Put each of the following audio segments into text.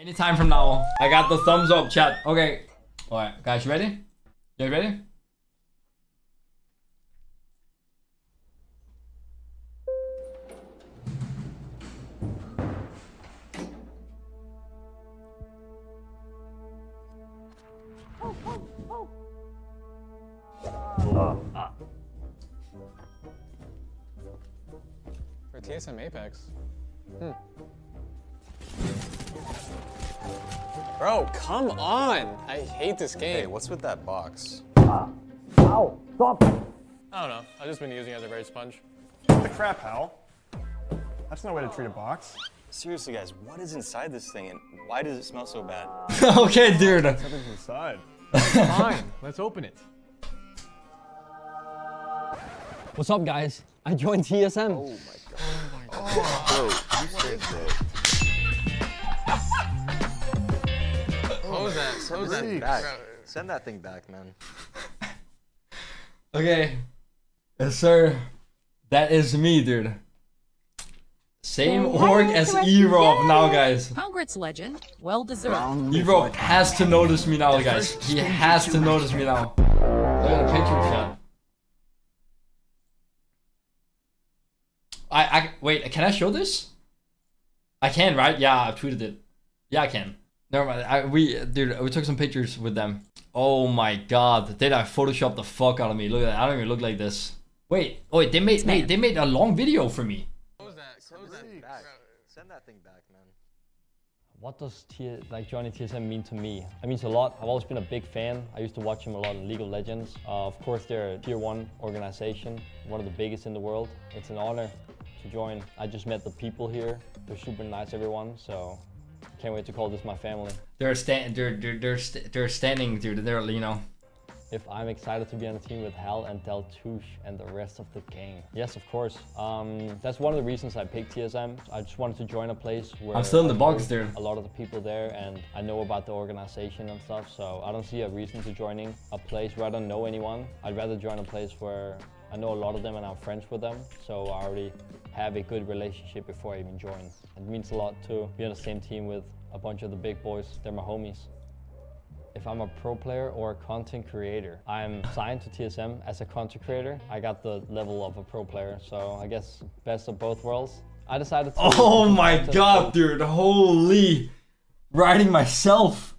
Anytime from now. I got the thumbs up, chat. Okay. Alright, guys, you ready? You guys ready? For TSM Apex. Hmm. Bro, come on! I hate this game. Hey, what's with that box? Uh, ow! Stop! I don't know. I've just been using it as a great sponge. What the crap, Hal? That's no way to treat a box. Seriously, guys, what is inside this thing and why does it smell so bad? okay, dude. Something's inside. Fine, let's open it. What's up, guys? I joined TSM. Oh my god. Oh Bro, you saved it. Close that. Close Send that. back. Send that thing back, man. Okay. Yes, sir. That is me, dude. Same org as Erobb now, guys. Congrats, legend. Well deserved. Erobb has to notice me now, guys. He has to notice me now. Look at the picture shot. I, I, wait, can I show this? I can, right? Yeah, I've tweeted it. Yeah, I can. Never mind. I, we, dude, we took some pictures with them. Oh my god, did I Photoshop the fuck out of me? Look at that. I don't even look like this. Wait, oh wait, they made, wait, they made a long video for me. Close that. Close that. Back. Send that thing back, man. What does T like Johnny TSM mean to me? It means a lot. I've always been a big fan. I used to watch him a lot in League of Legends. Uh, of course, they're a tier one organization, one of the biggest in the world. It's an honor to join. I just met the people here. They're super nice, everyone. So can't wait to call this my family. They're stand, they're, they're, they're, st- they're standing, dude. They're, you know. If I'm excited to be on a team with Hal and Daltoosh and the rest of the gang. Yes, of course. Um, that's one of the reasons I picked TSM. I just wanted to join a place where I'm still in the box there. A lot of the people there and I know about the organization and stuff. So I don't see a reason to joining a place where I don't know anyone. I'd rather join a place where I know a lot of them and I'm friends with them. So I already have a good relationship before I even join. It means a lot to be on the same team with a bunch of the big boys. They're my homies. If I'm a pro player or a content creator, I'm signed to TSM as a content creator. I got the level of a pro player, so I guess best of both worlds. I decided to. Oh my god, dude. Holy. Riding myself.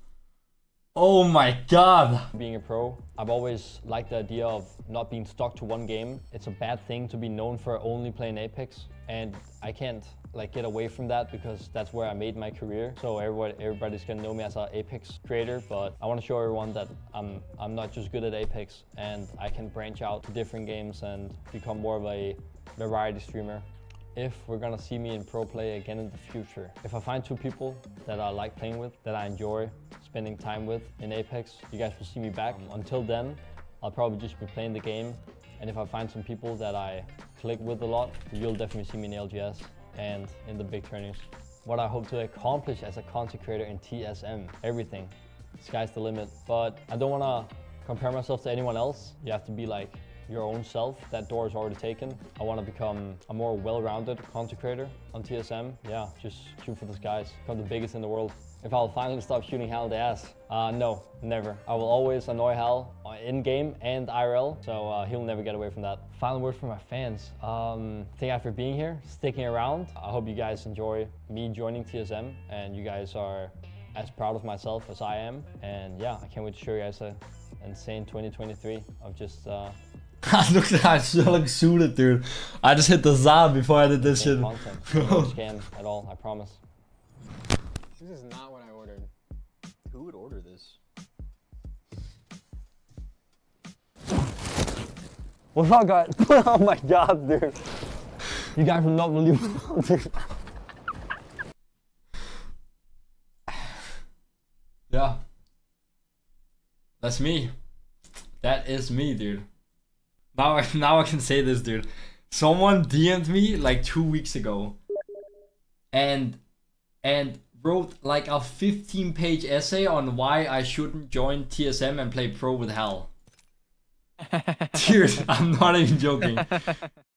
Oh my god. Being a pro, I've always liked the idea of not being stuck to one game. It's a bad thing to be known for only playing Apex, and I can't like get away from that because that's where I made my career. So everybody, everybody's gonna know me as an Apex creator, but I want to show everyone that I'm I'm not just good at Apex, and I can branch out to different games and become more of a variety streamer. If we're gonna see me in pro play again in the future, if I find two people that I like playing with, that I enjoy spending time with in Apex, you guys will see me back. Until then, I'll probably just be playing the game. And if I find some people that I click with a lot, you'll definitely see me in LGS and in the big tourneys. What I hope to accomplish as a content creator in TSM, everything. Sky's the limit. But I don't wanna compare myself to anyone else. You have to be like your own self. That door is already taken. I want to become a more well-rounded content creator on TSM. Yeah, just shoot for the skies. Become the biggest in the world. If I'll finally stop shooting Hal the ass, uh, no, never. I will always annoy Hal uh, in game and IRL, so uh, he'll never get away from that. Final word for my fans. Um, thank you for being here, sticking around. I hope you guys enjoy me joining TSM, and you guys are as proud of myself as I am. And yeah, I can't wait to show you guys a insane 2023 of just uh, Look at that. I still look suited, dude. I just hit the Zab before I did this shit. content. No scam at all, I promise. This is not what I ordered. Who would order this? What's up, guys? oh my god, dude. You guys will not believe dude. Yeah. That's me. That is me, dude. Now, I- now I can say this, dude. Someone DM'd me like two weeks ago, and and wrote like a 15 page essay on why I shouldn't join TSM and play pro with Hal. Dude, I'm not even joking.